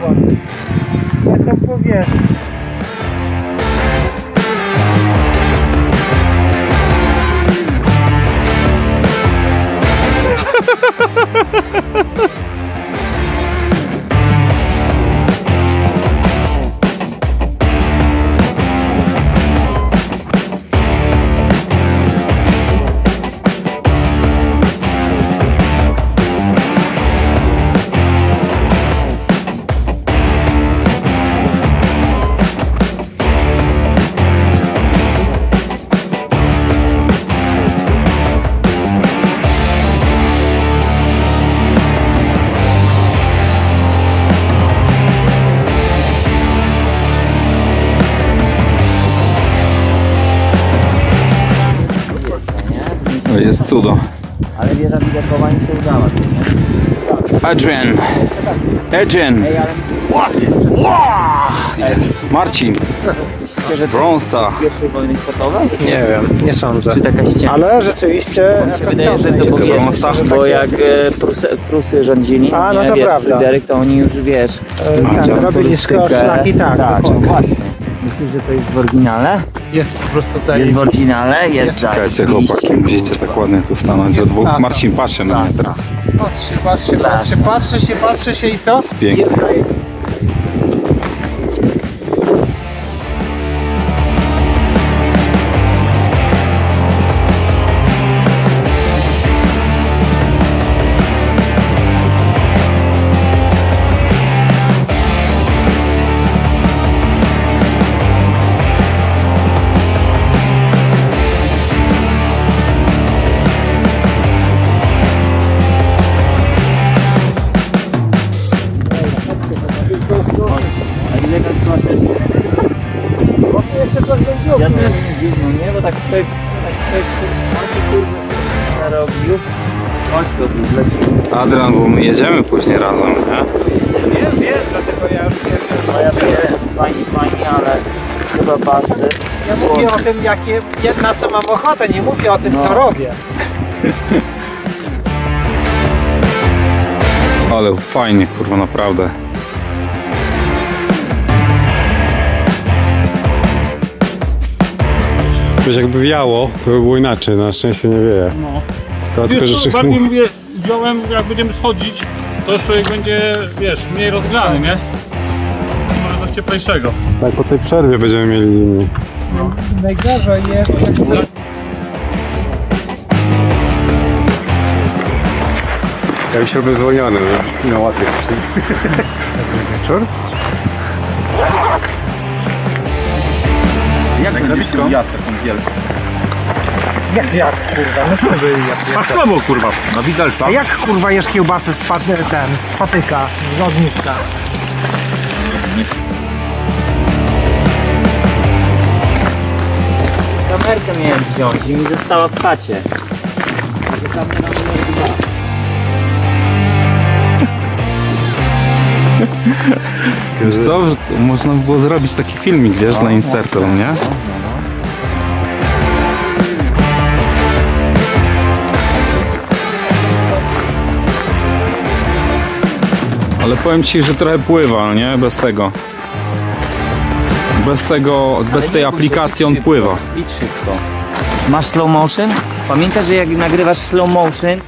zobacz. Ja co powiesz? To jest cudo. Ale wieża widokowa nie się udała. Adrian. Adrian. Ale Jest. Marcin. myślicie, że to Brąza. pierwszej wojny światowej? Nie wiem, nie sądzę. Czy taka ściana? Ale rzeczywiście Mi się wydaje, że to Czekaj, bo Brąza? bo jak e, Prusy, Prusy rządzili, A, no nie, to wiesz, prawda. Fryderyk, to oni już wiesz, tak, działa robili turystykę. szlaki, tak. tak, właśnie. Myślisz, że to jest w oryginale? Jest po prostu Jest w zajebiście. oryginale? Jest Czekajcie chłopaki, musicie tak ładnie tu stanąć. O dwóch. Marcin patrzy na mnie teraz. Patrzcie, patrzcie, patrzcie, patrzę się, patrzę się i co? Jest pięknie. Jest Ja też nie no nie, bo tak pyk, tak pyk, pyk, kurde, narobił. Chodź to tu zlecimy. Adrian, bo my jedziemy później razem, nie? Wiem, wiem, dlatego ja już nie wiem. No ja wiem, fajnie, fajnie, ale chyba pasty. Ja mówię o tym, jakie, na co mam ochotę, nie mówię o tym, No. co robię. Ale fajnie, kurwa, naprawdę. Wiesz, jakby wiało, to by było inaczej, na szczęście nie wieje. No. Tylko Wiesz, co, bardziej chmur... mówię, wziąłem, jak będziemy schodzić, to człowiek będzie, wiesz, mniej rozgrany, nie? Może coś cieplejszego. Tak, po tej przerwie będziemy mieli inni. Najgorzej jest, jak Ja już robię zwolniony, na łatwiej. Wieczór? Jak jak kurwa, no co wy jak Paskowo, kurwa, na widelca. A jak kurwa jesz kiełbasę z, pat, ten, z patyka, z ogniska? Kamerkę miałem wziąć i mi została w chacie. Wiesz co, można by było zrobić taki filmik, wiesz, dla insertu, nie? Ale powiem ci, że trochę pływa, nie? Bez tego. Bez tego, bez tej aplikacji on pływa. Idź szybko. Masz slow motion? Pamiętaj, że jak nagrywasz w slow motion,